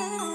Oh.